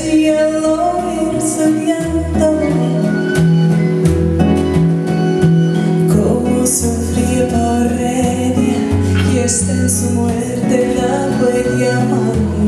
cielo ir soñando. Cómo sufrió por Redia y está en su muerte la huella amor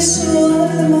this room